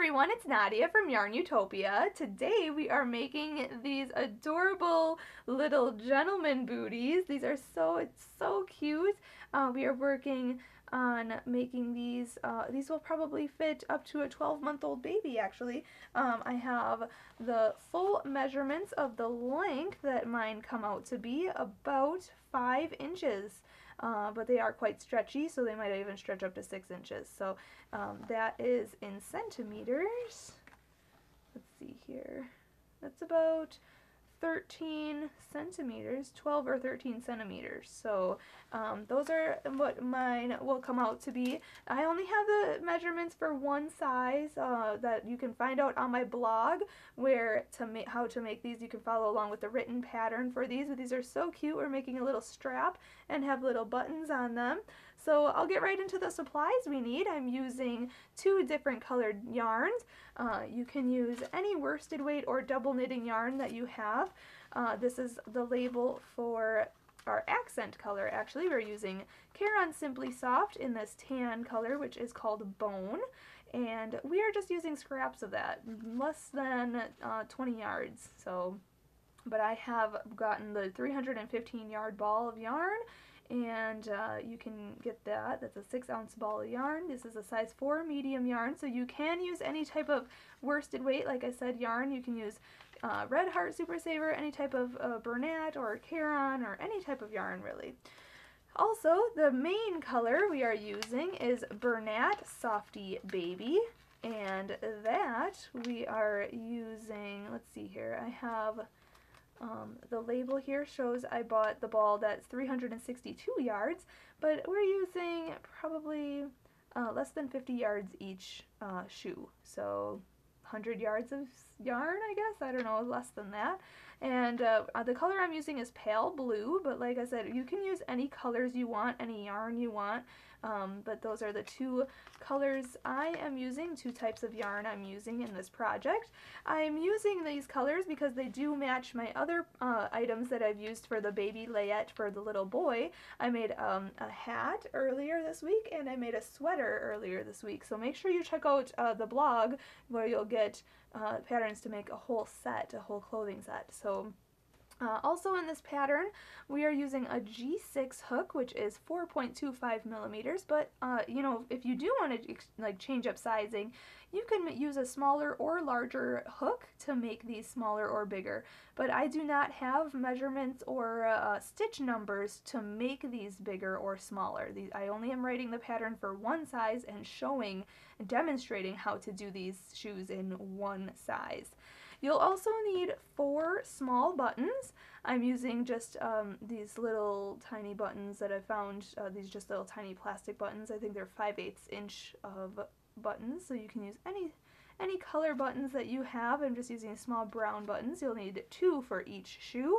everyone, it's Nadia from YARNutopia. Today we are making these adorable little gentleman booties. These are so, it's so cute. Uh, we are working on making these. Uh, these will probably fit up to a 12 month old baby actually. Um, I have the full measurements of the length that mine come out to be about 5 inches. Uh, but they are quite stretchy, so they might even stretch up to 6 inches. So um, that is in centimeters. Let's see here. That's about 13 centimeters, 12 or 13 centimeters. So um, those are what mine will come out to be. I only have the measurements for one size uh, that you can find out on my blog where to make how to make these. You can follow along with the written pattern for these. But these are so cute. We're making a little strap and have little buttons on them. So I'll get right into the supplies we need. I'm using two different colored yarns. Uh, you can use any worsted weight or double knitting yarn that you have. Uh, this is the label for our accent color actually. We're using Caron Simply Soft in this tan color which is called Bone and we are just using scraps of that, less than uh, 20 yards. So, but I have gotten the 315 yard ball of yarn and uh, you can get that. That's a 6 ounce ball of yarn. This is a size 4 medium yarn, so you can use any type of worsted weight, like I said, yarn. You can use uh, Red Heart Super Saver, any type of uh, Bernat or Caron, or any type of yarn, really. Also, the main color we are using is Bernat Softy Baby, and that we are using, let's see here, I have um, the label here shows I bought the ball that's 362 yards, but we're using probably uh, less than 50 yards each uh, shoe. So 100 yards of yarn, I guess. I don't know, less than that. And uh, uh, the color I'm using is pale blue, but like I said, you can use any colors you want, any yarn you want. Um, but those are the two colors I am using, two types of yarn I'm using in this project. I'm using these colors because they do match my other uh, items that I've used for the baby layette for the little boy. I made um, a hat earlier this week and I made a sweater earlier this week. So make sure you check out uh, the blog where you'll get uh, patterns to make a whole set, a whole clothing set. So uh, also in this pattern, we are using a G6 hook, which is 4.25 millimeters, but uh, you know, if you do want to like change up sizing, you can use a smaller or larger hook to make these smaller or bigger. But I do not have measurements or uh, stitch numbers to make these bigger or smaller. These, I only am writing the pattern for one size and showing, demonstrating how to do these shoes in one size. You'll also need four small buttons. I'm using just um, these little tiny buttons that I found, uh, these just little tiny plastic buttons. I think they're 5 8 inch of buttons, so you can use any any color buttons that you have. I'm just using small brown buttons. You'll need two for each shoe.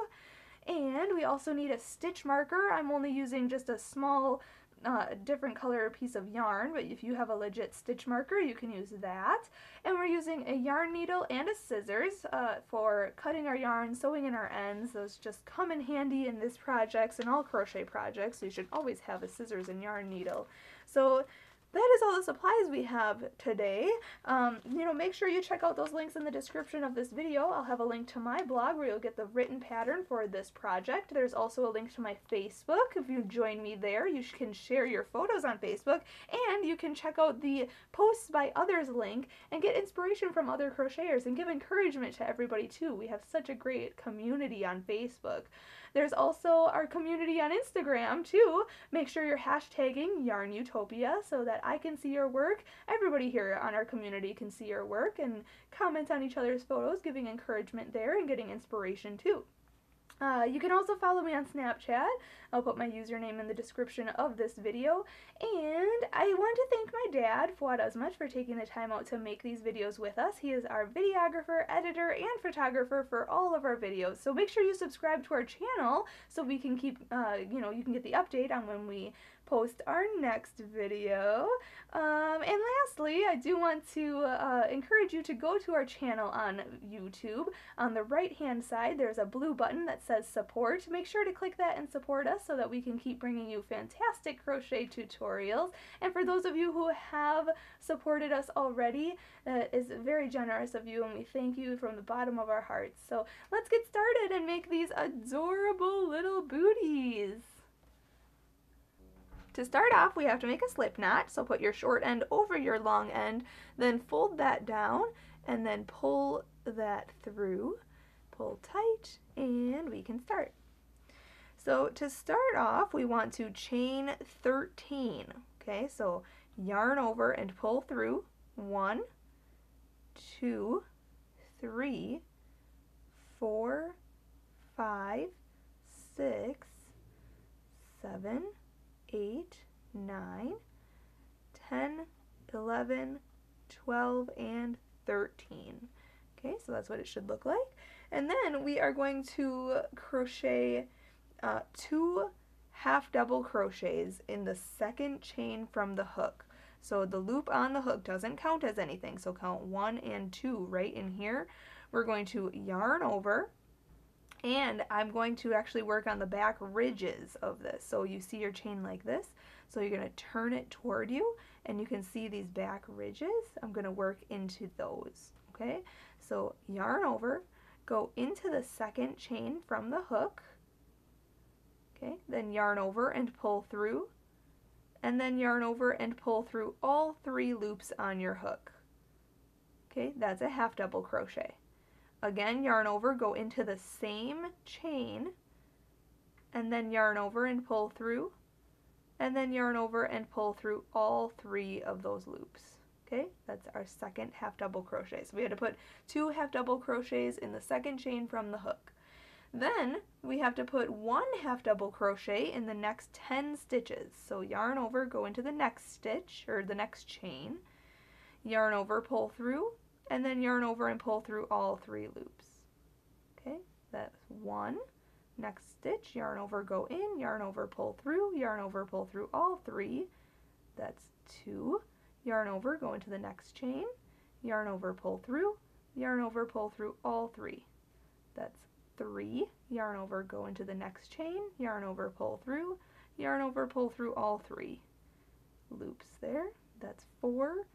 And we also need a stitch marker. I'm only using just a small uh, different color piece of yarn, but if you have a legit stitch marker, you can use that. And we're using a yarn needle and a scissors uh, for cutting our yarn, sewing in our ends. Those just come in handy in this projects and all crochet projects. You should always have a scissors and yarn needle. So that is all the supplies we have today. Um, you know, make sure you check out those links in the description of this video. I'll have a link to my blog where you'll get the written pattern for this project. There's also a link to my Facebook. If you join me there, you can share your photos on Facebook, and you can check out the posts by others link and get inspiration from other crocheters and give encouragement to everybody too. We have such a great community on Facebook. There's also our community on Instagram too. Make sure you're hashtagging YARNutopia so that I can see your work. Everybody here on our community can see your work and comment on each other's photos, giving encouragement there and getting inspiration too. Uh, you can also follow me on Snapchat. I'll put my username in the description of this video. And I want to thank my dad, Fuad Azmat, for taking the time out to make these videos with us. He is our videographer, editor, and photographer for all of our videos. So make sure you subscribe to our channel so we can keep, uh, you know, you can get the update on when we post our next video. Um, and lastly, I do want to uh, encourage you to go to our channel on YouTube. On the right hand side, there's a blue button that says support. Make sure to click that and support us so that we can keep bringing you fantastic crochet tutorials. And for those of you who have supported us already, that is very generous of you and we thank you from the bottom of our hearts. So let's get started and make these adorable little booties. To start off, we have to make a slip knot, so put your short end over your long end, then fold that down, and then pull that through. Pull tight, and we can start. So to start off, we want to chain 13. Okay, so yarn over and pull through. One, two, three, four, five, six, seven, 8, 9, 10, 11, 12, and 13. Okay, so that's what it should look like. And then we are going to crochet uh, two half double crochets in the second chain from the hook. So the loop on the hook doesn't count as anything, so count one and two right in here. We're going to yarn over and I'm going to actually work on the back ridges of this. So you see your chain like this. So you're going to turn it toward you and you can see these back ridges. I'm going to work into those. Okay, so yarn over, go into the second chain from the hook. Okay, then yarn over and pull through. And then yarn over and pull through all three loops on your hook. Okay, that's a half double crochet. Again, yarn over, go into the same chain, and then yarn over and pull through, and then yarn over and pull through all three of those loops. Okay, that's our second half double crochet. So we had to put two half double crochets in the second chain from the hook. Then we have to put one half double crochet in the next 10 stitches. So yarn over, go into the next stitch, or the next chain, yarn over, pull through, and then yarn over and pull through all three loops. Okay, that's one. Next stitch, yarn over, go in, yarn over, pull through, yarn over, pull through all three. That's two. Yarn over, go into the next chain, yarn over, pull through, yarn over, pull through all three. That's three. Yarn over, go into the next chain, yarn over, pull through, yarn over, pull through all three loops there. That's four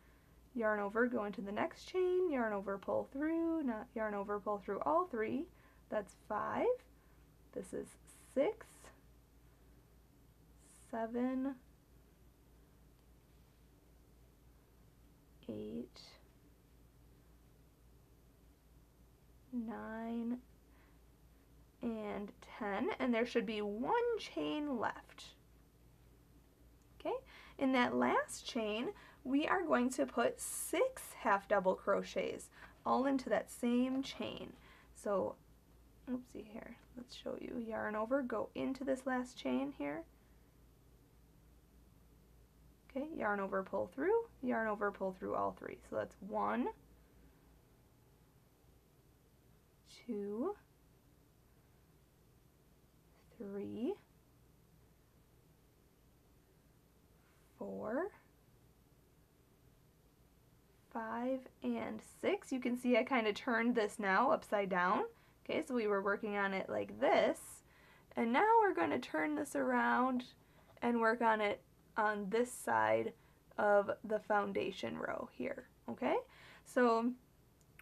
yarn over, go into the next chain, yarn over, pull through, not yarn over, pull through all three. That's five. This is six, seven, eight, nine, and 10, and there should be one chain left. Okay, in that last chain, we are going to put six half double crochets all into that same chain. So, oopsie here, let's show you. Yarn over, go into this last chain here. Okay, yarn over, pull through, yarn over, pull through all three. So that's one, two, three, four, five, and six. You can see I kind of turned this now upside down. Okay, so we were working on it like this. And now we're going to turn this around and work on it on this side of the foundation row here. Okay, so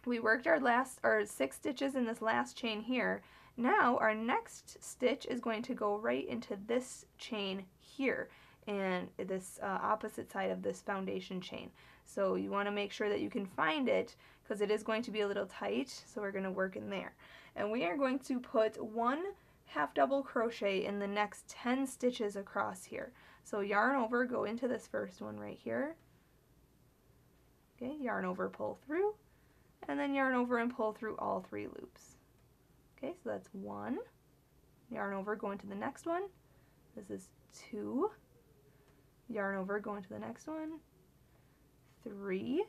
we worked our last, our six stitches in this last chain here. Now our next stitch is going to go right into this chain here and this uh, opposite side of this foundation chain. So you want to make sure that you can find it because it is going to be a little tight. So we're going to work in there. And we are going to put one half double crochet in the next 10 stitches across here. So yarn over, go into this first one right here. Okay, yarn over, pull through, and then yarn over and pull through all three loops. Okay, so that's one. Yarn over, go into the next one. This is two. Yarn over, go into the next one three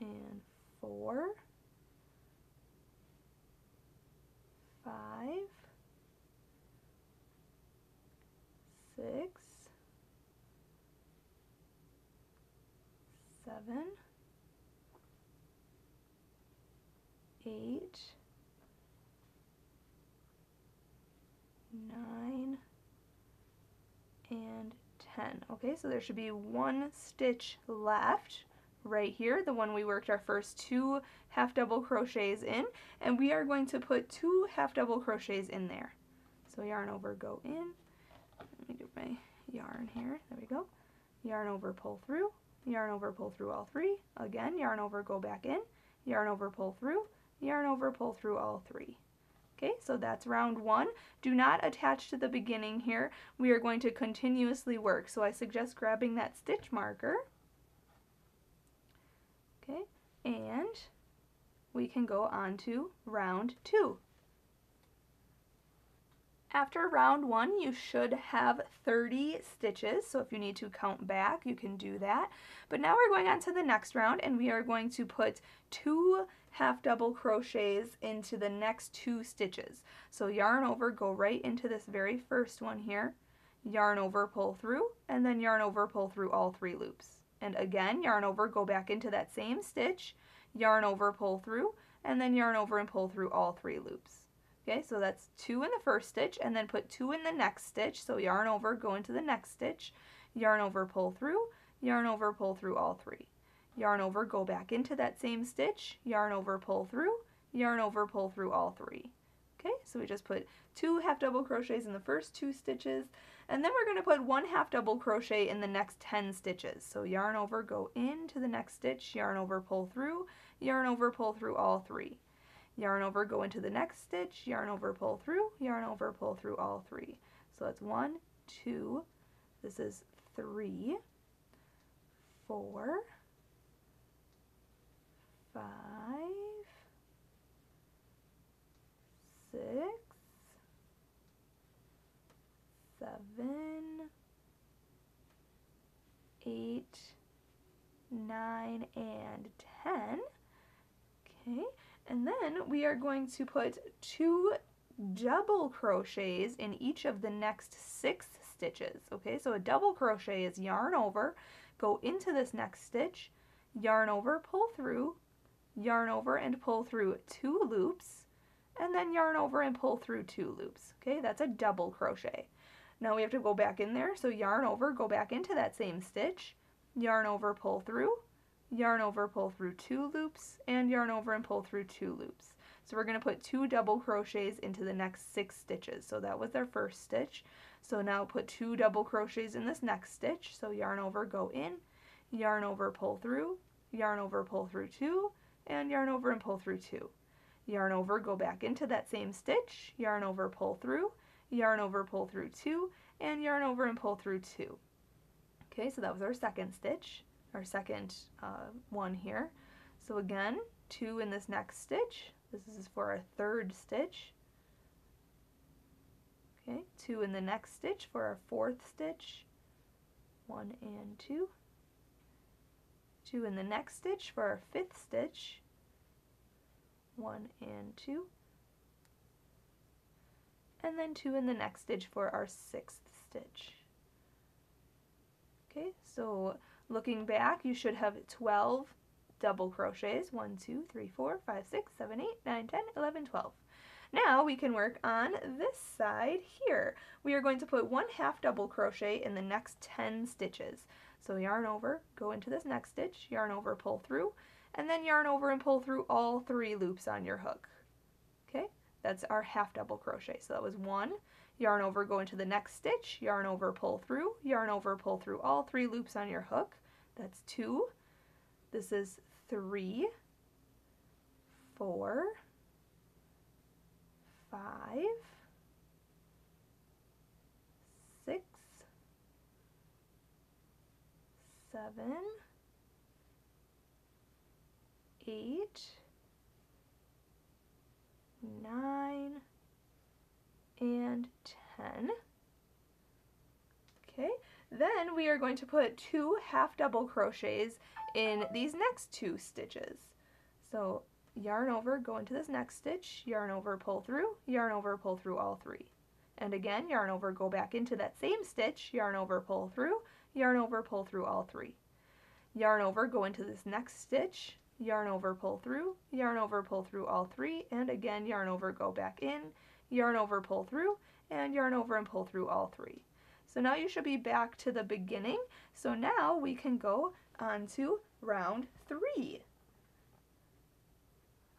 and four, five, six, seven, eight, nine, and 10. Okay, so there should be one stitch left right here, the one we worked our first two half double crochets in, and we are going to put two half double crochets in there. So yarn over, go in, let me do my yarn here, there we go, yarn over, pull through, yarn over, pull through all three, again, yarn over, go back in, yarn over, pull through, yarn over, pull through all three. Okay, so that's round one. Do not attach to the beginning here. We are going to continuously work. So I suggest grabbing that stitch marker. Okay, and we can go on to round two. After round one, you should have 30 stitches, so if you need to count back, you can do that. But now we're going on to the next round, and we are going to put two half double crochets into the next two stitches. So yarn over, go right into this very first one here, yarn over, pull through, and then yarn over, pull through all three loops. And again, yarn over, go back into that same stitch, yarn over, pull through, and then yarn over and pull through all three loops. Okay, so that's two in the first stitch and then put two in the next stitch. So yarn over, go into the next stitch, yarn over, pull through, yarn over, pull through all three. Yarn over, go back into that same stitch, yarn over, pull through, yarn over, pull through all three. Okay, so we just put two half double crochets in the first two stitches, and then we're going to put one half double crochet in the next 10 stitches. So yarn over, go into the next stitch, yarn over, pull through, yarn over, pull through all three yarn over, go into the next stitch, yarn over, pull through, yarn over, pull through all three. So that's one, two, this is three, four, five, six, seven, eight, nine, and ten. Okay, and then we are going to put two double crochets in each of the next six stitches. Okay, so a double crochet is yarn over, go into this next stitch, yarn over, pull through, yarn over and pull through two loops, and then yarn over and pull through two loops. Okay, that's a double crochet. Now we have to go back in there, so yarn over, go back into that same stitch, yarn over, pull through, yarn over, pull through two loops, and yarn over and pull through two loops. So we're going to put two double crochets into the next six stitches. So that was our first stitch. So now put two double crochets in this next stitch. So yarn over, go in, yarn over, pull through, yarn over, pull through two, and yarn over and pull through two. Yarn over, go back into that same stitch, yarn over, pull through, yarn over, pull through two, and yarn over and pull through two. Okay, so that was our second stitch our second uh, one here. So again, two in this next stitch. This is for our third stitch. Okay, two in the next stitch for our fourth stitch. One and two. Two in the next stitch for our fifth stitch. One and two. And then two in the next stitch for our sixth stitch. Okay, so Looking back, you should have 12 double crochets. 1, 2, 3, 4, 5, 6, 7, 8, 9, 10, 11, 12. Now we can work on this side here. We are going to put one half double crochet in the next 10 stitches. So yarn over, go into this next stitch, yarn over, pull through, and then yarn over and pull through all three loops on your hook. Okay, that's our half double crochet. So that was one, yarn over, go into the next stitch, yarn over, pull through, yarn over, pull through all three loops on your hook. That's two. This is three, four, five, six, seven, eight, nine, and 10. Okay, then we are going to put two half double crochets in these next two stitches. So yarn over, go into this next stitch, yarn over, pull through, yarn over, pull through all three. And again, yarn over, go back into that same stitch, yarn over, pull through, yarn over, pull through all three. yarn over, go into this next stitch, yarn over, pull through, yarn over, pull through all three, and again yarn over, go back in, yarn over, pull through, and yarn over and pull through all three. So now you should be back to the beginning. So now we can go on to round three.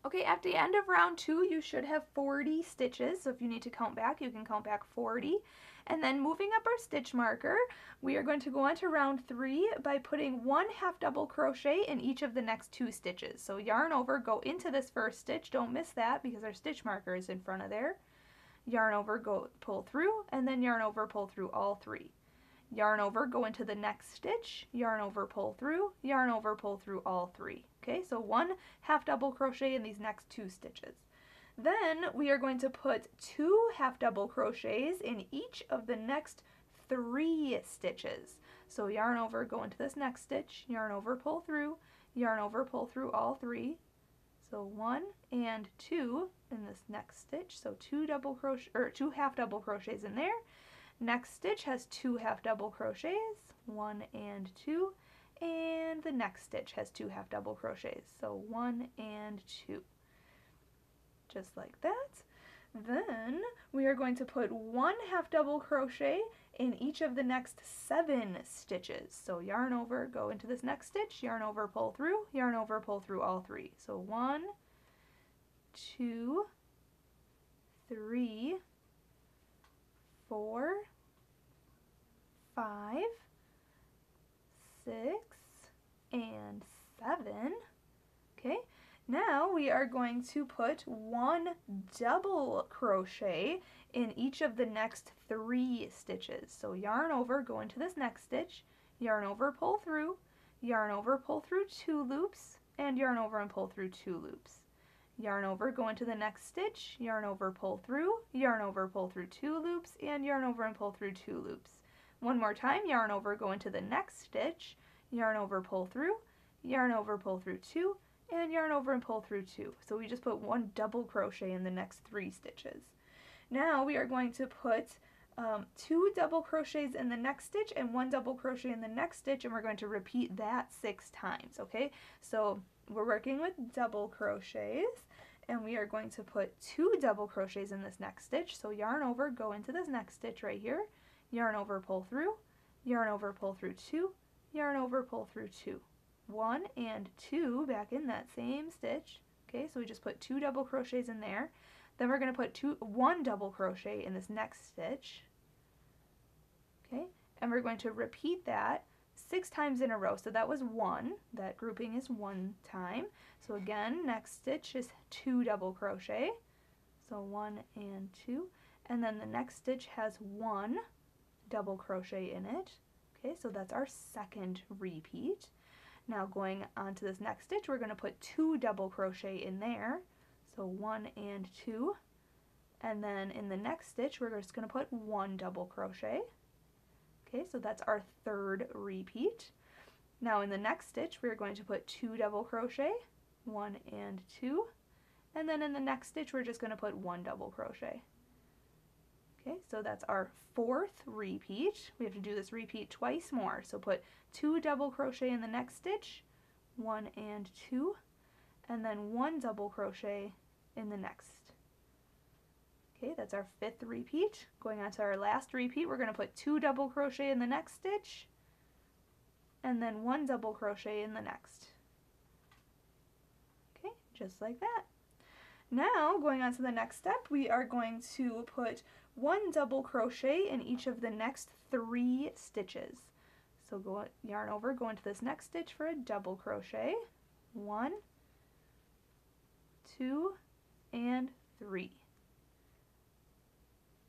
Okay, at the end of round two, you should have 40 stitches. So if you need to count back, you can count back 40. And then moving up our stitch marker, we are going to go on to round three by putting one half double crochet in each of the next two stitches. So yarn over, go into this first stitch. Don't miss that because our stitch marker is in front of there. Yarn over, go pull through, and then yarn over, pull through all three. Yarn over, go into the next stitch, yarn over, pull through, yarn over, pull through all three. Okay, so one half double crochet in these next two stitches. Then we are going to put two half double crochets in each of the next three stitches. So yarn over, go into this next stitch, yarn over, pull through, yarn over, pull through all three. So one and two in this next stitch. So two double crochet or two half double crochets in there. Next stitch has two half double crochets, one and two, and the next stitch has two half double crochets. So one and two just like that. Then we are going to put one half double crochet in each of the next seven stitches. So yarn over, go into this next stitch, yarn over, pull through, yarn over, pull through all three. So one, two, three, four, five, six, and seven. Okay, now we are going to put one double crochet in each of the next three stitches. So yarn over, go into this next stitch, yarn over, pull through, yarn over, pull through two loops, and yarn over and pull through two loops. Yarn over, go into the next stitch, yarn over, pull through, yarn over, pull through two loops, and yarn over and pull through two loops. One more time, yarn over, go into the next stitch, yarn over, pull through, yarn over, pull through two, and yarn over and pull through two. So we just put one double crochet in the next three stitches. Now we are going to put um, two double crochets in the next stitch and one double crochet in the next stitch and we're going to repeat that six times, okay? So we're working with double crochets and we are going to put two double crochets in this next stitch. So yarn over, go into this next stitch right here, yarn over, pull through, yarn over, pull through two, yarn over, pull through two one and two back in that same stitch. Okay, so we just put two double crochets in there. Then we're going to put two, one double crochet in this next stitch. Okay, and we're going to repeat that six times in a row. So that was one. That grouping is one time. So again, next stitch is two double crochet. So one and two. And then the next stitch has one double crochet in it. Okay, so that's our second repeat. Now going on to this next stitch, we're going to put two double crochet in there. So one and two. And then in the next stitch, we're just going to put one double crochet. Okay, so that's our third repeat. Now in the next stitch, we're going to put two double crochet, one and two. And then in the next stitch, we're just going to put one double crochet. Okay, so that's our fourth repeat. We have to do this repeat twice more. So put two double crochet in the next stitch, one and two, and then one double crochet in the next. Okay, that's our fifth repeat. Going on to our last repeat, we're going to put two double crochet in the next stitch, and then one double crochet in the next. Okay, just like that. Now, going on to the next step, we are going to put one double crochet in each of the next three stitches. So go yarn over, go into this next stitch for a double crochet. One, two, and three.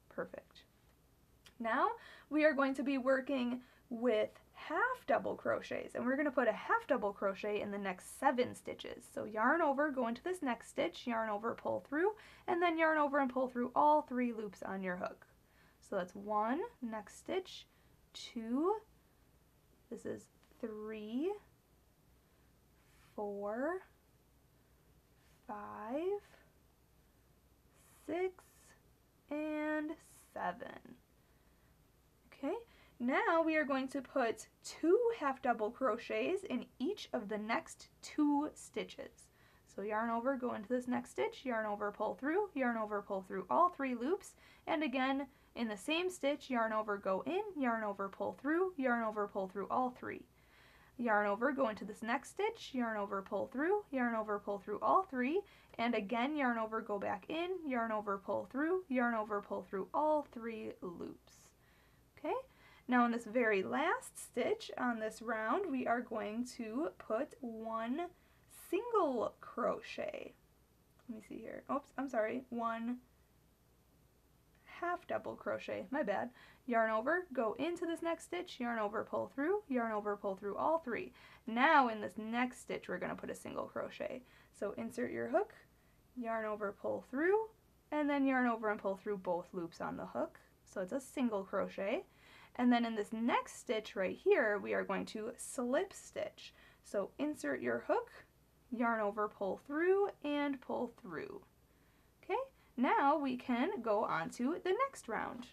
Perfect. Now we are going to be working with half double crochets and we're going to put a half double crochet in the next seven stitches. So yarn over, go into this next stitch, yarn over, pull through, and then yarn over and pull through all three loops on your hook. So that's one, next stitch, two, this is three, four, five, six, and seven. Okay, Now we are going to put two half double crochets in each of the next two stitches. So yarn over, go into this next stitch, yarn over, pull through, yarn over, pull through all three loops, and again, in the same stitch, yarn over, go in, yarn over, pull through, yarn over, pull through all three. Yarn over, go into this next stitch, yarn over, pull through, yarn over, pull through all three, and again, yarn over, go back in, yarn over, pull through, yarn over, pull through all three loops. Okay, now in this very last stitch on this round, we are going to put one single crochet. Let me see here. Oops, I'm sorry. One half double crochet. My bad. Yarn over, go into this next stitch, yarn over, pull through, yarn over, pull through all three. Now in this next stitch, we're going to put a single crochet. So insert your hook, yarn over, pull through, and then yarn over and pull through both loops on the hook. So it's a single crochet. And then in this next stitch right here, we are going to slip stitch. So insert your hook, yarn over, pull through, and pull through. Okay, now we can go on to the next round.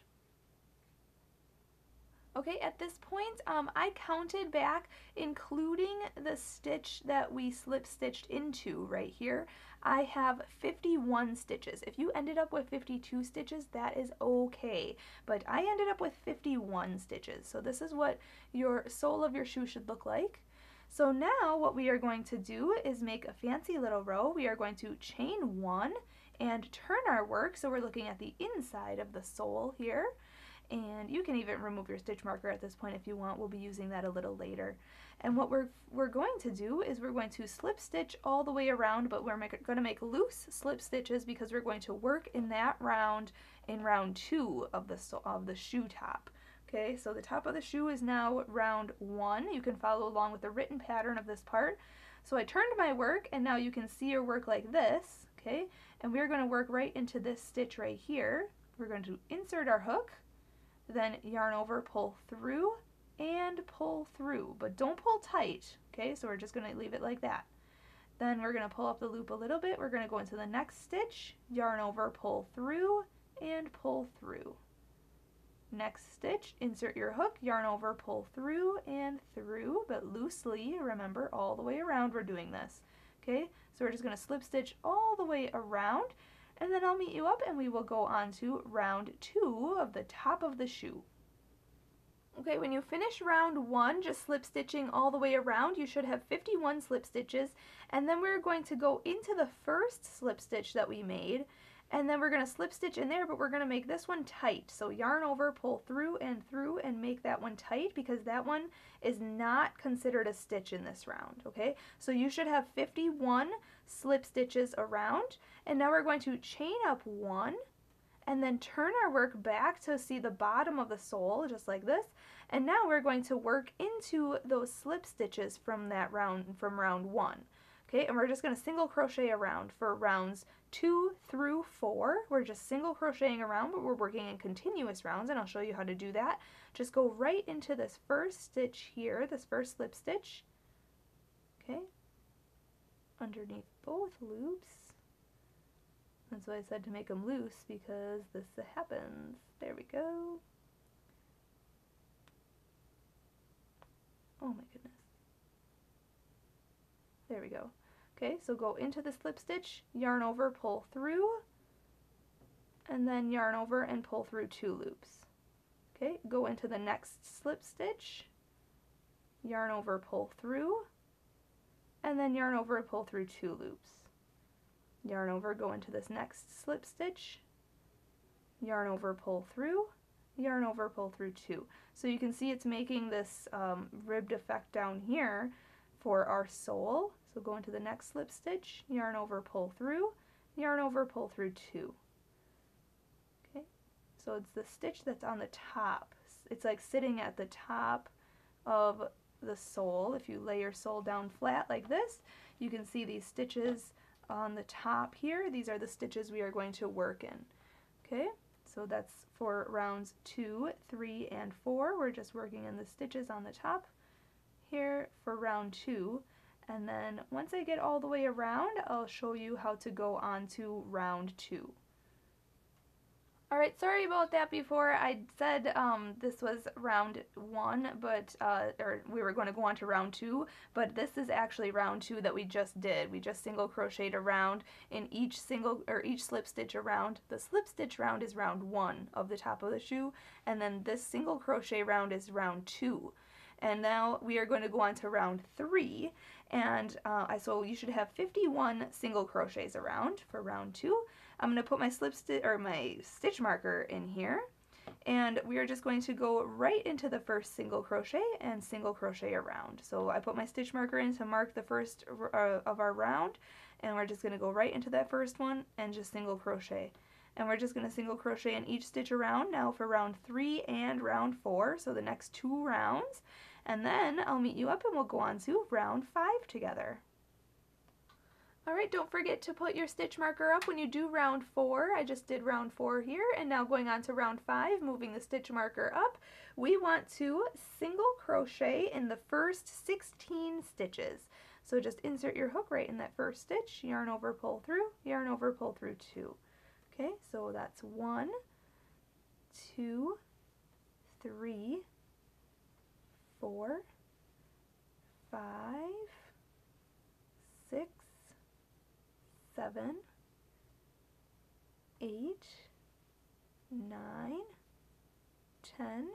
Okay, at this point, um, I counted back, including the stitch that we slip stitched into right here. I have 51 stitches. If you ended up with 52 stitches, that is okay. But I ended up with 51 stitches. So this is what your sole of your shoe should look like. So now what we are going to do is make a fancy little row. We are going to chain one and turn our work. So we're looking at the inside of the sole here. And you can even remove your stitch marker at this point if you want. We'll be using that a little later. And what we're, we're going to do is we're going to slip stitch all the way around, but we're going to make loose slip stitches because we're going to work in that round in round two of the, of the shoe top. Okay, so the top of the shoe is now round one. You can follow along with the written pattern of this part. So I turned my work and now you can see your work like this, okay? And we're going to work right into this stitch right here. We're going to insert our hook, then yarn over, pull through, and pull through. But don't pull tight, okay? So we're just going to leave it like that. Then we're going to pull up the loop a little bit. We're going to go into the next stitch, yarn over, pull through, and pull through. Next stitch, insert your hook, yarn over, pull through and through, but loosely, remember, all the way around we're doing this. Okay, so we're just going to slip stitch all the way around, and then I'll meet you up and we will go on to round two of the top of the shoe. Okay, when you finish round one, just slip stitching all the way around, you should have 51 slip stitches, and then we're going to go into the first slip stitch that we made, and then we're going to slip stitch in there, but we're going to make this one tight. So yarn over, pull through and through and make that one tight because that one is not considered a stitch in this round, okay? So you should have 51 slip stitches around. And now we're going to chain up one and then turn our work back to see the bottom of the sole, just like this. And now we're going to work into those slip stitches from that round, from round one. Okay, and we're just going to single crochet around for rounds two through four. We're just single crocheting around, but we're working in continuous rounds, and I'll show you how to do that. Just go right into this first stitch here, this first slip stitch. Okay, underneath both loops. That's why I said to make them loose, because this happens. There we go. Oh my goodness. There we go. Okay, so go into the slip stitch, yarn over, pull through, and then yarn over and pull through two loops. Okay, go into the next slip stitch, yarn over, pull through, and then yarn over, and pull through two loops. Yarn over, go into this next slip stitch, yarn over, pull through, yarn over, pull through two. So you can see it's making this um, ribbed effect down here for our sole. So go into the next slip stitch, yarn over, pull through, yarn over, pull through two. Okay, so it's the stitch that's on the top. It's like sitting at the top of the sole. If you lay your sole down flat like this, you can see these stitches on the top here. These are the stitches we are going to work in. Okay, so that's for rounds two, three, and four. We're just working in the stitches on the top here for round two. And then once I get all the way around, I'll show you how to go on to round two. Alright, sorry about that before. I said um, this was round one, but, uh, or we were going to go on to round two, but this is actually round two that we just did. We just single crocheted around in each single, or each slip stitch around. The slip stitch round is round one of the top of the shoe, and then this single crochet round is round two. And now we are going to go on to round three, and uh, so you should have 51 single crochets around for round two. I'm going to put my slip stitch or my stitch marker in here and we are just going to go right into the first single crochet and single crochet around. So I put my stitch marker in to mark the first uh, of our round and we're just going to go right into that first one and just single crochet. And we're just going to single crochet in each stitch around now for round 3 and round 4, so the next two rounds. And then I'll meet you up and we'll go on to round 5 together. Alright, don't forget to put your stitch marker up when you do round 4. I just did round 4 here, and now going on to round 5, moving the stitch marker up, we want to single crochet in the first 16 stitches. So just insert your hook right in that first stitch, yarn over, pull through, yarn over, pull through 2. Okay, so that's one, two, three, four, five, six, seven, eight, nine, ten,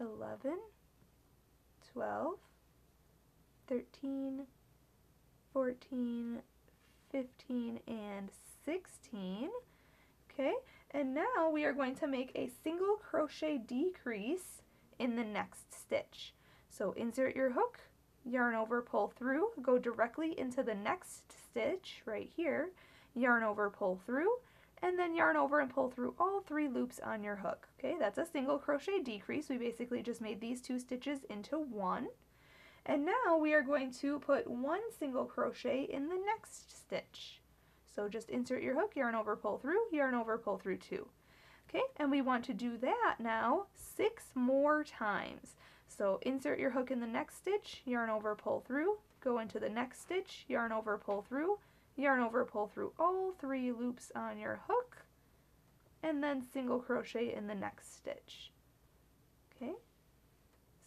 eleven, twelve, thirteen, fourteen, fifteen, and 16. Okay, and now we are going to make a single crochet decrease in the next stitch. So insert your hook, yarn over, pull through, go directly into the next stitch right here, yarn over, pull through, and then yarn over and pull through all three loops on your hook. Okay, that's a single crochet decrease. We basically just made these two stitches into one. And now we are going to put one single crochet in the next stitch. So just insert your hook, yarn over, pull through, yarn over, pull through two. Okay, and we want to do that now six more times. So insert your hook in the next stitch, yarn over, pull through, go into the next stitch, yarn over, pull through, yarn over, pull through all three loops on your hook, and then single crochet in the next stitch. Okay,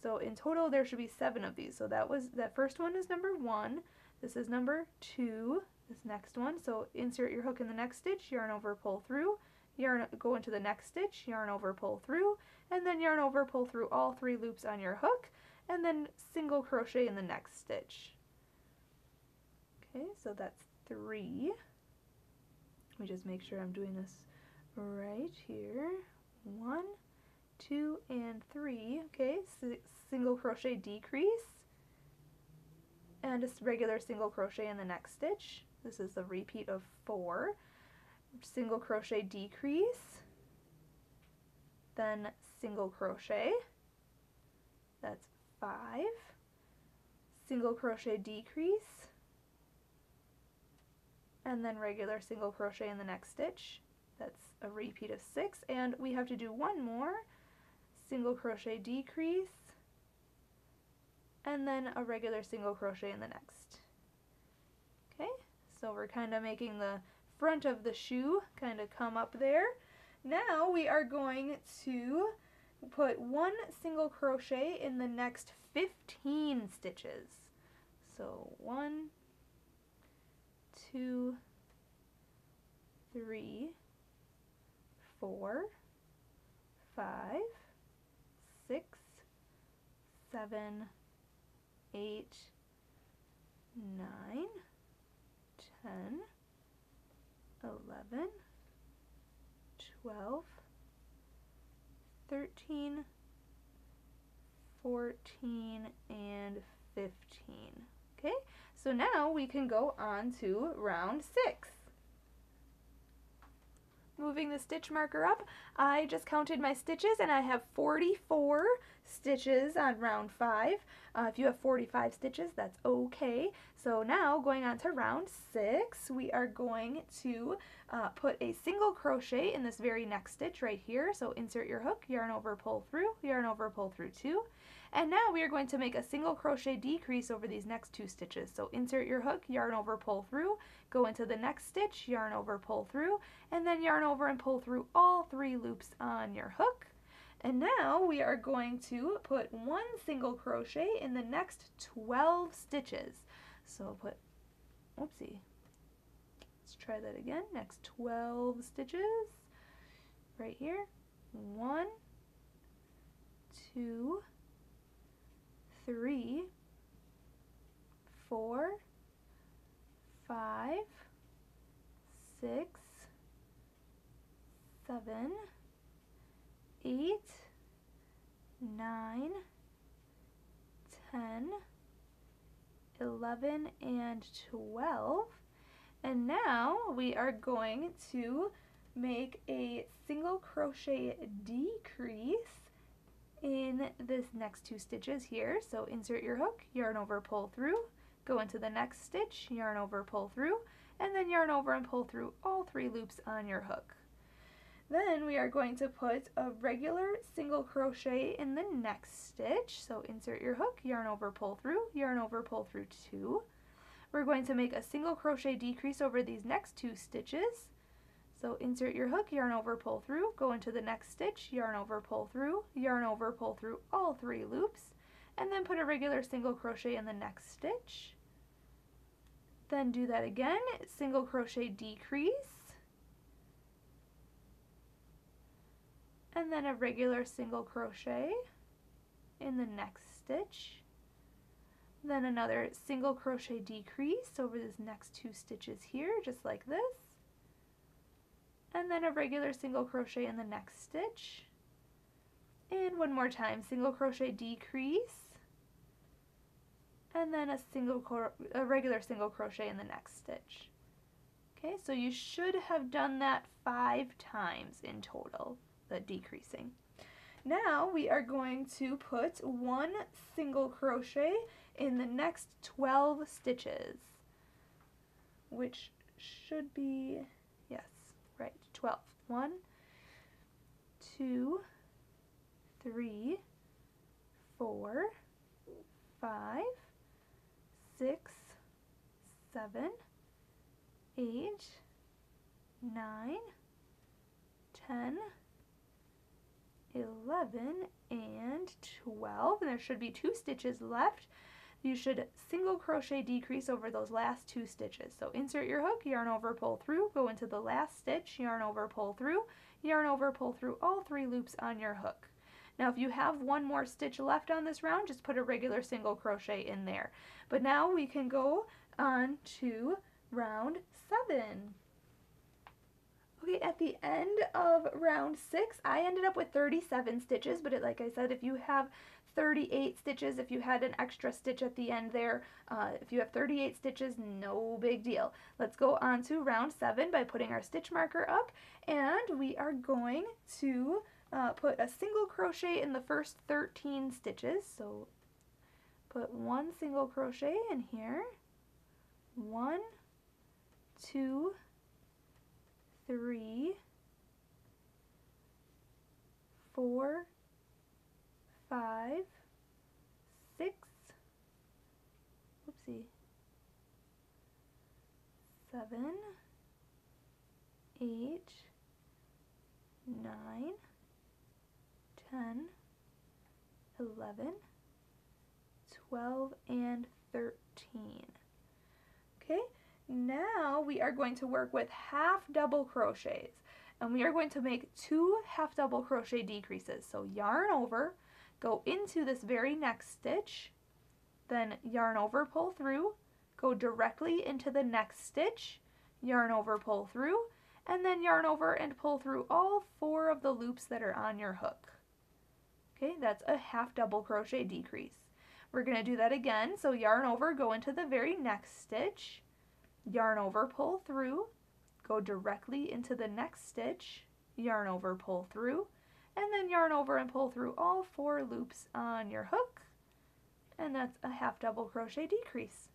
so in total there should be seven of these. So that was that first one is number one, this is number two, this next one. So insert your hook in the next stitch, yarn over, pull through, yarn go into the next stitch, yarn over, pull through, and then yarn over, pull through all three loops on your hook, and then single crochet in the next stitch. Okay, so that's three. Let me just make sure I'm doing this right here. One, two, and three. Okay, single crochet decrease, and a regular single crochet in the next stitch. This is the repeat of four. Single crochet decrease, then single crochet, that's five, single crochet decrease, and then regular single crochet in the next stitch, that's a repeat of six, and we have to do one more, single crochet decrease, and then a regular single crochet in the next. Okay, so we're kind of making the front of the shoe kind of come up there. Now we are going to put one single crochet in the next 15 stitches. So one, two, three, four, five, six, seven, eight, nine, ten, eleven, twelve, thirteen, fourteen, and 15. Okay, so now we can go on to round six. Moving the stitch marker up, I just counted my stitches and I have 44 stitches on round five. Uh, if you have 45 stitches, that's okay. So now going on to round six, we are going to uh, put a single crochet in this very next stitch right here. So insert your hook, yarn over, pull through, yarn over, pull through two. And now we are going to make a single crochet decrease over these next two stitches. So insert your hook, yarn over, pull through, go into the next stitch, yarn over, pull through, and then yarn over and pull through all three loops on your hook. And now we are going to put one single crochet in the next 12 stitches. So put, oopsie, let's try that again, next 12 stitches, right here, one, two, three, four, five, six, seven, eight, nine, ten, eleven, and 12. And now we are going to make a single crochet decrease in this next two stitches here. So insert your hook, yarn over, pull through, go into the next stitch, yarn over, pull through, and then yarn over and pull through all three loops on your hook. Then we are going to put a regular single crochet in the next stitch. So insert your hook, yarn over, pull through, yarn over, pull through two. We're going to make a single crochet decrease over these next two stitches. So insert your hook, yarn over, pull through, go into the next stitch, yarn over, pull through, yarn over, pull through all three loops, and then put a regular single crochet in the next stitch. Then do that again, single crochet decrease, and then a regular single crochet in the next stitch. Then another single crochet decrease over these next two stitches here, just like this and then a regular single crochet in the next stitch. And one more time single crochet decrease. And then a single a regular single crochet in the next stitch. Okay so you should have done that five times in total the decreasing. Now we are going to put one single crochet in the next 12 stitches which should be 12. 1, 2, 3, 4, 5, 6, 7, 8, 9, 10, 11, and 12. And there should be two stitches left you should single crochet decrease over those last two stitches. So insert your hook, yarn over, pull through, go into the last stitch, yarn over, pull through, yarn over, pull through all three loops on your hook. Now if you have one more stitch left on this round, just put a regular single crochet in there. But now we can go on to round seven. Okay, at the end of round six, I ended up with 37 stitches, but it, like I said, if you have 38 stitches if you had an extra stitch at the end there. Uh, if you have 38 stitches, no big deal. Let's go on to round 7 by putting our stitch marker up and we are going to uh, put a single crochet in the first 13 stitches. So put one single crochet in here. One, two, three, four, five, six, whoopsie, seven, eight, nine, ten, eleven, twelve, and 13. Okay, now we are going to work with half double crochets and we are going to make two half double crochet decreases. So yarn over, go into this very next stitch, then yarn over, pull through, go directly into the next stitch, yarn over, pull through, and then yarn over and pull through all four of the loops that are on your hook. Okay, that's a half double crochet decrease. We're going to do that again. So yarn over, go into the very next stitch, yarn over, pull through, go directly into the next stitch, yarn over, pull through, and then yarn over and pull through all four loops on your hook and that's a half double crochet decrease.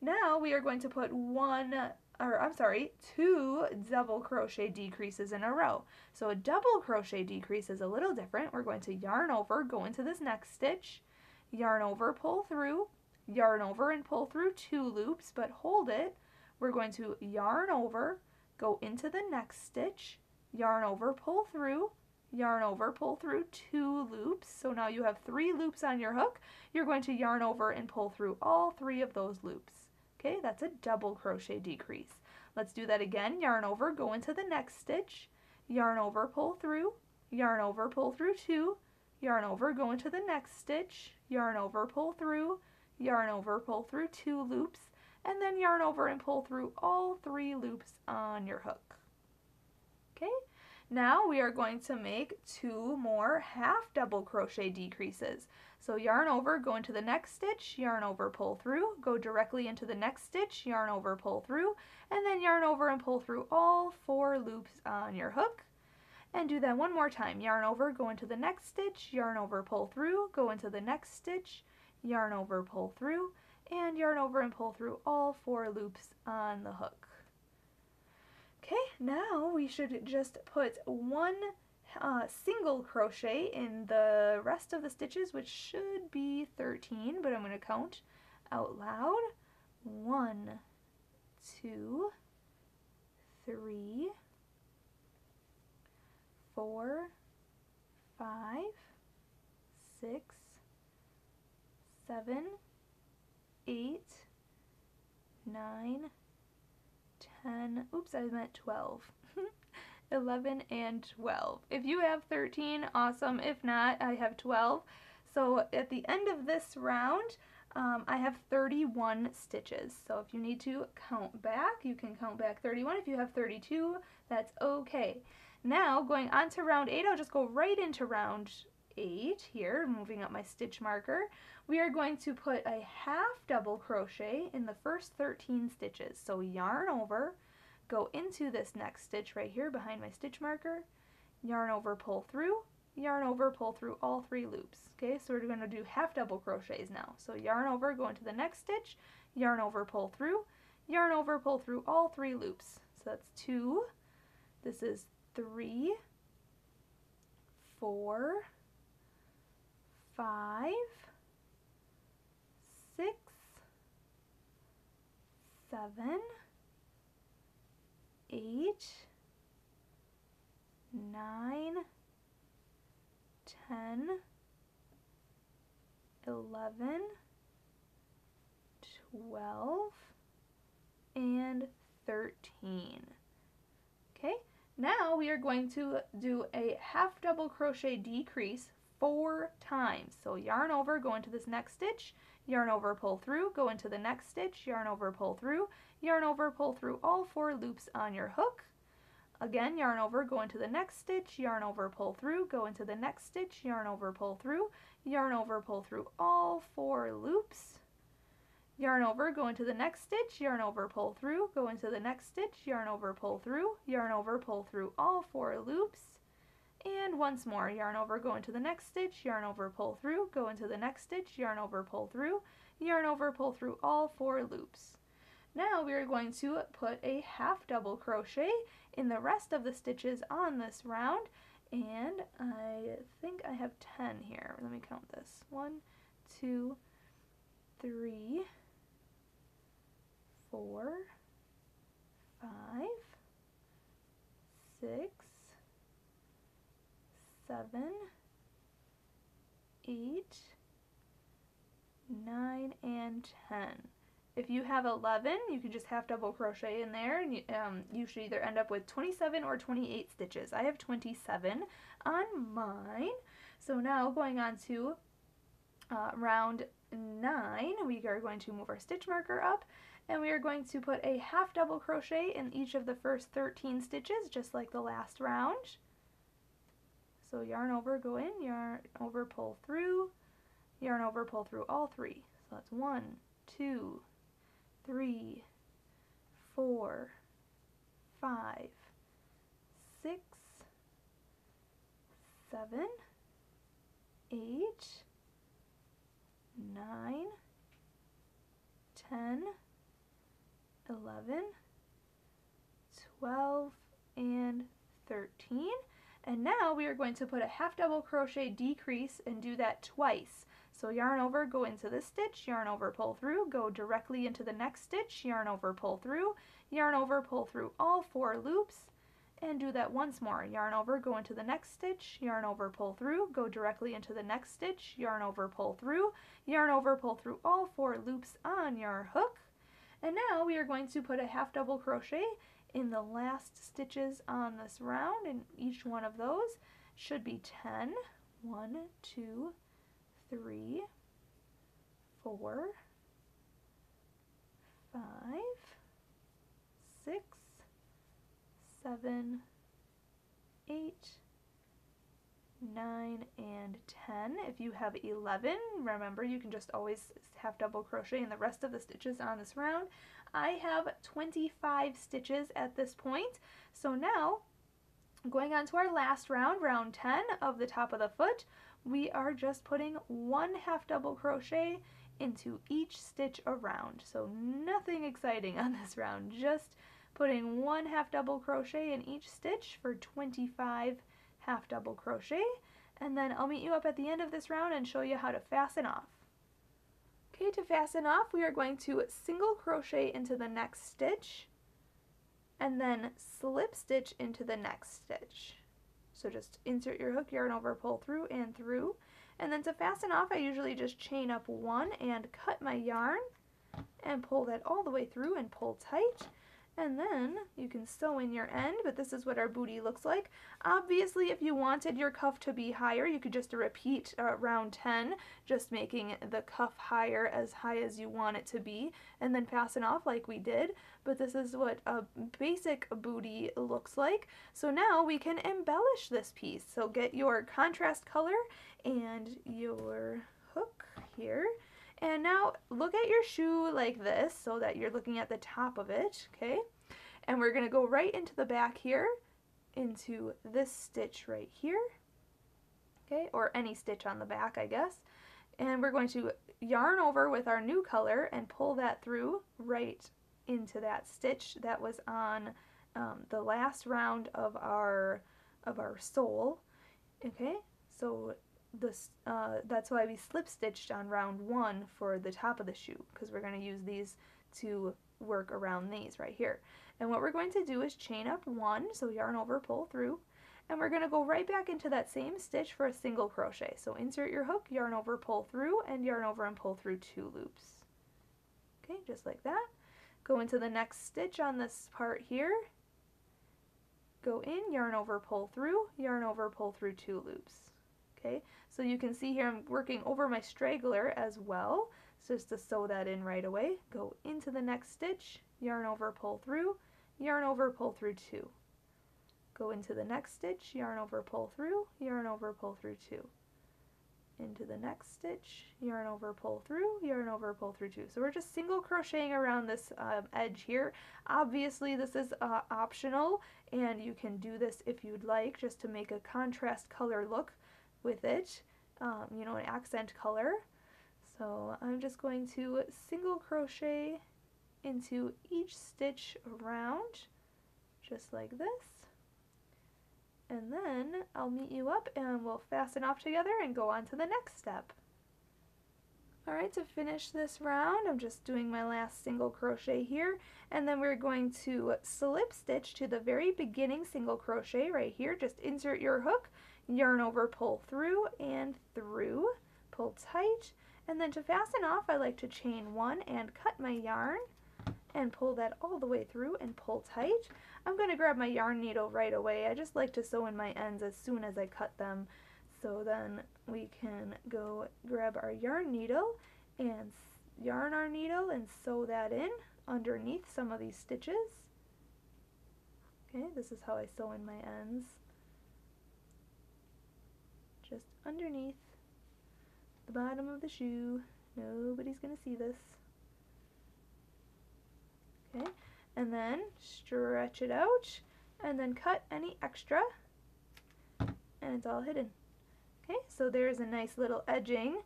Now we are going to put one or I'm sorry, two double crochet decreases in a row. So a double crochet decrease is a little different. We're going to yarn over, go into this next stitch, yarn over, pull through, yarn over and pull through two loops, but hold it. We're going to yarn over, go into the next stitch, yarn over, pull through, yarn over, pull through two loops. So now you have three loops on your hook. You're going to yarn over and pull through all three of those loops. Okay, that's a double crochet decrease. Let's do that again. Yarn over, go into the next stitch, yarn over, pull through, yarn over, pull through two, yarn over, go into the next stitch, yarn over, pull through, yarn over, pull through two loops, and then yarn over and pull through all three loops on your hook. Okay, now we are going to make two more half double crochet decreases. So yarn over, go into the next stitch, yarn over, pull through, go directly into the next stitch, yarn over, pull through, and then yarn over and pull through all four loops on your hook. And do that one more time. Yarn over, go into the next stitch, yarn over, pull through, go into the next stitch, yarn over, pull through, and yarn over and pull through all four loops on the hook. Okay, now we should just put one uh, single crochet in the rest of the stitches, which should be 13, but I'm going to count out loud. One, two, three, four, five, six, seven, eight, nine, ten, oops, I meant 12. 11 and 12. If you have 13, awesome. If not, I have 12. So at the end of this round, um, I have 31 stitches. So if you need to count back, you can count back 31. If you have 32, that's okay. Now, going on to round 8, I'll just go right into round 8 here, moving up my stitch marker. We are going to put a half double crochet in the first 13 stitches. So yarn over, go into this next stitch right here behind my stitch marker, yarn over, pull through, yarn over, pull through all three loops. Okay, so we're going to do half double crochets now. So yarn over, go into the next stitch, yarn over, pull through, yarn over, pull through all three loops. So that's two, this is three, four, five, six, seven, eight, nine, ten, eleven, twelve, and 13. Okay, now we are going to do a half double crochet decrease four times. So yarn over, go into this next stitch, yarn over, pull through, go into the next stitch, yarn over, pull through, yarn over, pull through all four loops on your hook. Again, yarn over, go into the next stitch, yarn over, pull through, go into the next stitch, yarn over, pull through, yarn over, pull through all four loops. Yarn over, go into the next stitch, yarn over, pull through, go into the next stitch, yarn over, pull through, yarn over, pull through all four loops. And once more, yarn over, go into the next stitch, yarn over, pull through, go into the next stitch, yarn over, pull through, yarn over, pull through all four loops. Now we are going to put a half double crochet in the rest of the stitches on this round and I think I have 10 here. Let me count this. One, two, three, four, five, six, seven, eight, nine, and 10. If you have 11, you can just half double crochet in there and you, um, you should either end up with 27 or 28 stitches. I have 27 on mine. So now going on to uh, round 9, we are going to move our stitch marker up and we are going to put a half double crochet in each of the first 13 stitches just like the last round. So yarn over, go in, yarn over, pull through, yarn over, pull through all three. So that's one, two, three, four, five, six, seven, eight, nine, ten, eleven, twelve, and 13. And now we are going to put a half double crochet decrease and do that twice. So yarn over, go into this stitch, yarn over, pull through, go directly into the next stitch, yarn over, pull through, yarn over, pull through all four loops, and do that once more. Yarn over, go into the next stitch, yarn over, pull through, go directly into the next stitch, yarn over, pull through, yarn over, pull through all four loops on your hook. And now we are going to put a half double crochet in the last stitches on this round, and each one of those should be 10. 1, 2, 3, 4, 5, 6, 7, 8, 9, and 10. If you have 11, remember you can just always half double crochet in the rest of the stitches on this round. I have 25 stitches at this point, so now going on to our last round, round 10 of the top of the foot, we are just putting one half double crochet into each stitch around. So nothing exciting on this round, just putting one half double crochet in each stitch for 25 half double crochet. And then I'll meet you up at the end of this round and show you how to fasten off. Okay, to fasten off, we are going to single crochet into the next stitch and then slip stitch into the next stitch. So just insert your hook yarn over, pull through and through. And then to fasten off, I usually just chain up one and cut my yarn and pull that all the way through and pull tight. And then you can sew in your end, but this is what our booty looks like. Obviously, if you wanted your cuff to be higher, you could just repeat uh, round 10, just making the cuff higher as high as you want it to be, and then fasten off like we did. But this is what a basic booty looks like. So now we can embellish this piece. So get your contrast color and your hook here and now look at your shoe like this so that you're looking at the top of it, okay? And we're going to go right into the back here, into this stitch right here, okay? Or any stitch on the back, I guess. And we're going to yarn over with our new color and pull that through right into that stitch that was on um, the last round of our of our sole, okay? So this uh, that's why we slip stitched on round one for the top of the shoe because we're going to use these to work around these right here. And what we're going to do is chain up one so yarn over pull through and we're going to go right back into that same stitch for a single crochet. So insert your hook yarn over pull through and yarn over and pull through two loops. Okay just like that. Go into the next stitch on this part here. Go in yarn over pull through yarn over pull through two loops okay so you can see here I'm working over my straggler as well. So just to sew that in right away, go into the next stitch, yarn over, pull through, yarn over, pull through two. Go into the next stitch, yarn over, pull through, yarn over, pull through two. Into the next stitch, yarn over, pull through, yarn over, pull through two. So we're just single crocheting around this um, edge here. Obviously this is uh, optional and you can do this if you'd like just to make a contrast color look with it, um, you know, an accent color. So I'm just going to single crochet into each stitch around, just like this. And then I'll meet you up and we'll fasten off together and go on to the next step. Alright, to finish this round, I'm just doing my last single crochet here, and then we're going to slip stitch to the very beginning single crochet right here. Just insert your hook yarn over, pull through and through, pull tight, and then to fasten off I like to chain one and cut my yarn and pull that all the way through and pull tight. I'm going to grab my yarn needle right away. I just like to sew in my ends as soon as I cut them. So then we can go grab our yarn needle and yarn our needle and sew that in underneath some of these stitches. Okay, this is how I sew in my ends just underneath the bottom of the shoe. Nobody's going to see this. Okay, and then stretch it out and then cut any extra and it's all hidden. Okay, so there's a nice little edging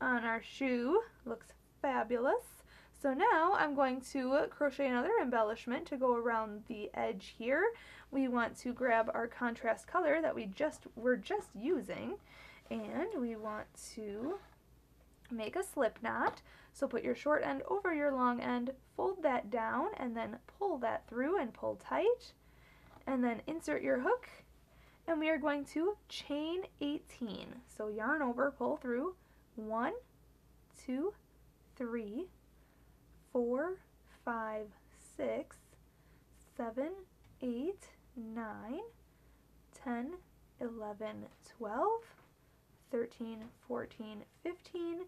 on our shoe. Looks fabulous. So now I'm going to crochet another embellishment to go around the edge here. We want to grab our contrast color that we just were just using and we want to make a slip knot. So put your short end over your long end, fold that down, and then pull that through and pull tight. And then insert your hook, and we are going to chain 18. So yarn over, pull through, one, two, three, four, five, six, seven, eight, nine, 10, 11, 12, 13, 14, 15,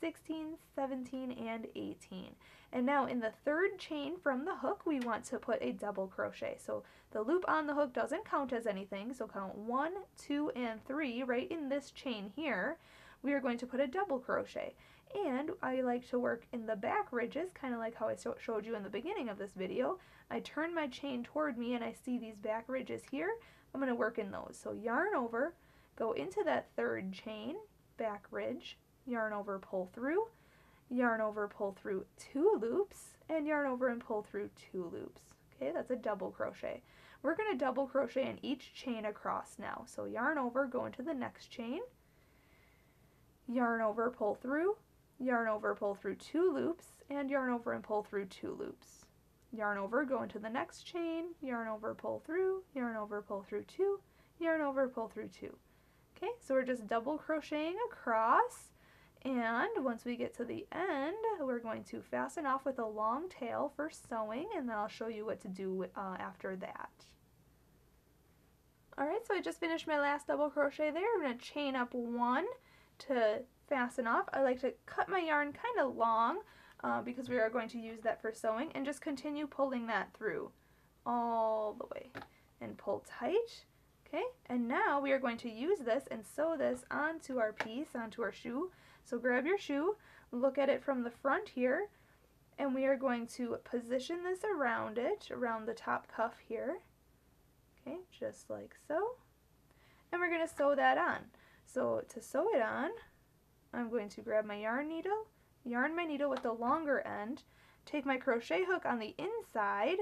16, 17, and 18. And now in the third chain from the hook, we want to put a double crochet. So the loop on the hook doesn't count as anything, so count one, two, and three right in this chain here. We are going to put a double crochet. And I like to work in the back ridges, kind of like how I showed you in the beginning of this video. I turn my chain toward me and I see these back ridges here. I'm going to work in those. So yarn over, go into that third chain, back ridge, yarn over, pull through, yarn over, pull through two loops, and yarn over and pull through two loops. Okay, that's a double crochet. We're going to double crochet in each chain across now. So yarn over, go into the next chain, yarn over, pull through, yarn over, pull through two loops, and yarn over and pull through two loops. Yarn over, go into the next chain, yarn over, pull through, yarn over, pull through two, yarn over, pull through two. Okay, so we're just double crocheting across and once we get to the end, we're going to fasten off with a long tail for sewing, and then I'll show you what to do uh, after that. Alright, so I just finished my last double crochet there. I'm going to chain up one to fasten off. I like to cut my yarn kind of long uh, because we are going to use that for sewing, and just continue pulling that through all the way. And pull tight. Okay, and now we are going to use this and sew this onto our piece, onto our shoe. So grab your shoe, look at it from the front here, and we are going to position this around it, around the top cuff here. Okay, just like so. And we're going to sew that on. So to sew it on, I'm going to grab my yarn needle, yarn my needle with the longer end, take my crochet hook on the inside,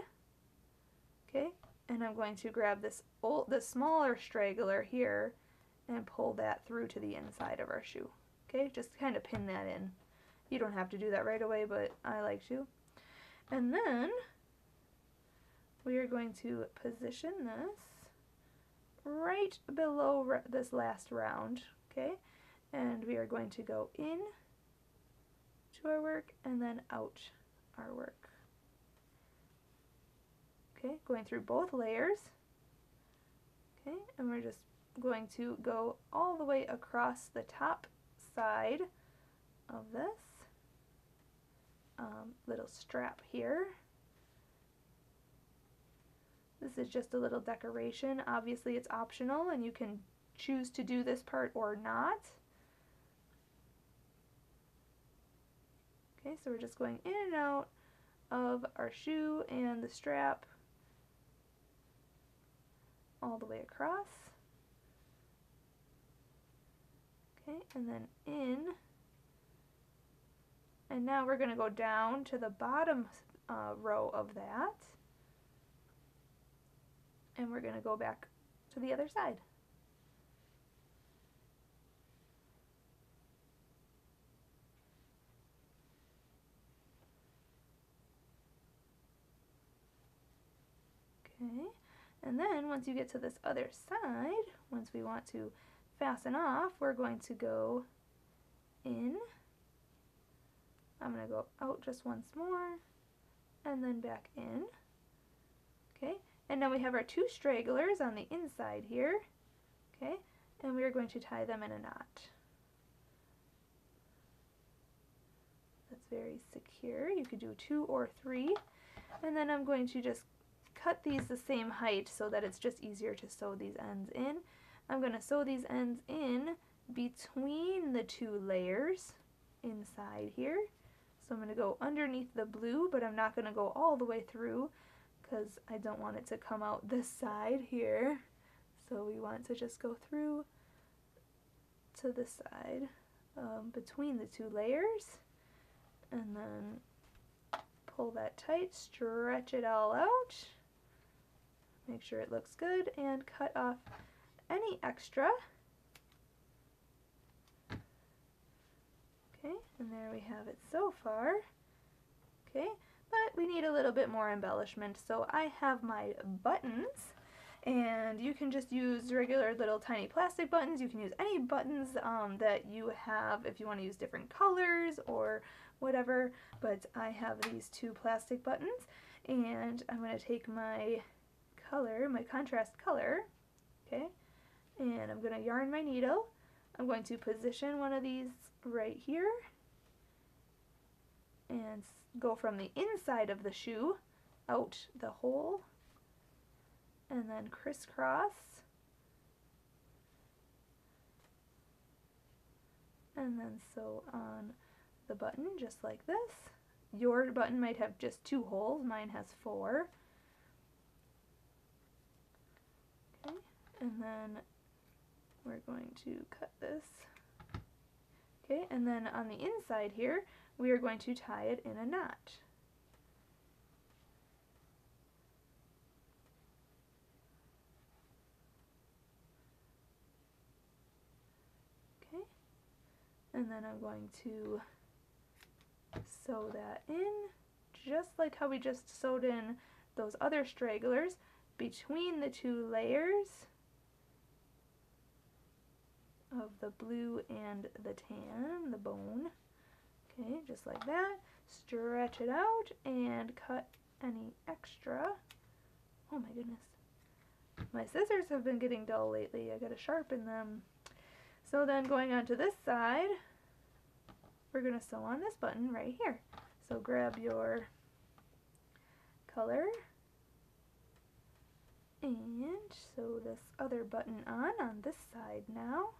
okay, and I'm going to grab this old, the smaller straggler here and pull that through to the inside of our shoe. Okay, just kind of pin that in. You don't have to do that right away, but I like to. And then we are going to position this right below this last round, okay? And we are going to go in to our work and then out our work. Okay, going through both layers. Okay, and we're just going to go all the way across the top side of this um, little strap here. This is just a little decoration. Obviously it's optional and you can choose to do this part or not. Okay, so we're just going in and out of our shoe and the strap all the way across. Okay, and then in. And now we're going to go down to the bottom uh, row of that. And we're going to go back to the other side. Okay, and then once you get to this other side, once we want to fasten off, we're going to go in. I'm going to go out just once more and then back in. Okay, and now we have our two stragglers on the inside here. Okay, and we are going to tie them in a knot. That's very secure. You could do two or three. And then I'm going to just cut these the same height so that it's just easier to sew these ends in. I'm going to sew these ends in between the two layers inside here. So I'm going to go underneath the blue, but I'm not going to go all the way through because I don't want it to come out this side here. So we want to just go through to the side um, between the two layers and then pull that tight, stretch it all out, make sure it looks good, and cut off any extra. Okay, and there we have it so far. Okay, but we need a little bit more embellishment, so I have my buttons and you can just use regular little tiny plastic buttons. You can use any buttons um, that you have if you want to use different colors or whatever, but I have these two plastic buttons and I'm going to take my color, my contrast color, okay, and I'm going to yarn my needle. I'm going to position one of these right here and go from the inside of the shoe out the hole and then crisscross and then sew on the button just like this. Your button might have just two holes, mine has four. Okay, and then we're going to cut this. Okay, and then on the inside here, we are going to tie it in a knot. Okay, and then I'm going to sew that in just like how we just sewed in those other stragglers between the two layers of the blue and the tan, the bone. Okay, just like that. Stretch it out and cut any extra. Oh my goodness. My scissors have been getting dull lately. I gotta sharpen them. So then going on to this side, we're to sew on this button right here. So grab your color and sew this other button on on this side now.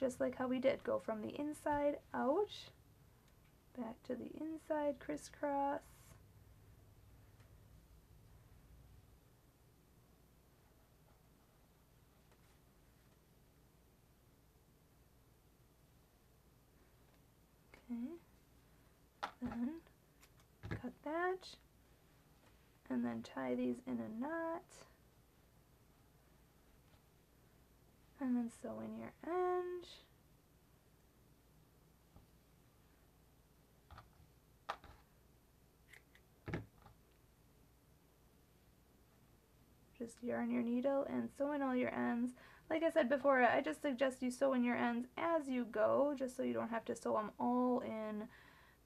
Just like how we did, go from the inside out, back to the inside, crisscross, Okay, then cut that, and then tie these in a knot, and then sew in your end. Just yarn your needle and sew in all your ends like I said before, I just suggest you sew in your ends as you go, just so you don't have to sew them all in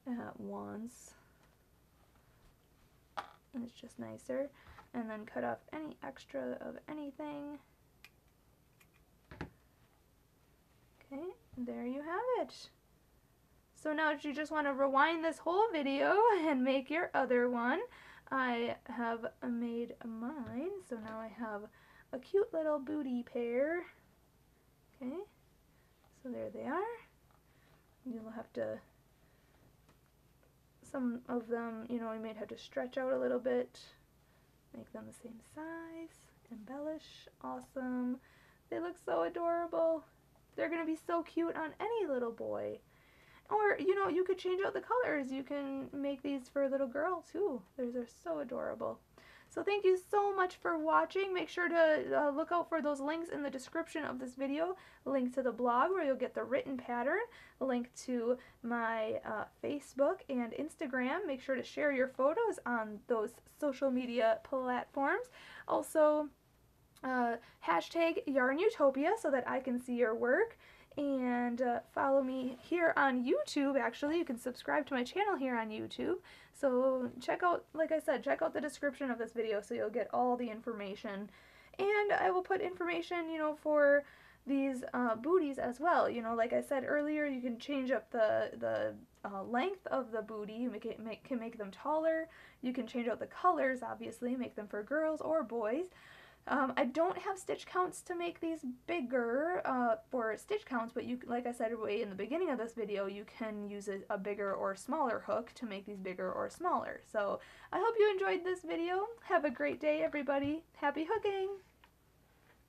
at once. It's just nicer. And then cut off any extra of anything. Okay, there you have it. So now if you just want to rewind this whole video and make your other one, I have made mine. So now I have a cute little booty pair. Okay, so there they are. You'll have to, some of them, you know, you might have to stretch out a little bit, make them the same size, embellish, awesome. They look so adorable. They're going to be so cute on any little boy. Or, you know, you could change out the colors. You can make these for a little girl, too. These are so adorable. So thank you so much for watching. Make sure to uh, look out for those links in the description of this video. Link to the blog where you'll get the written pattern. Link to my uh, Facebook and Instagram. Make sure to share your photos on those social media platforms. Also, uh, hashtag YARNutopia so that I can see your work. And uh, follow me here on YouTube actually. You can subscribe to my channel here on YouTube. So check out like I said check out the description of this video so you'll get all the information. And I will put information you know for these uh, booties as well. You know like I said earlier you can change up the the uh, length of the booty. You make it make, can make them taller. You can change out the colors obviously make them for girls or boys um, I don't have stitch counts to make these bigger uh, for stitch counts, but you, like I said way in the beginning of this video, you can use a, a bigger or smaller hook to make these bigger or smaller. So I hope you enjoyed this video. Have a great day, everybody. Happy hooking!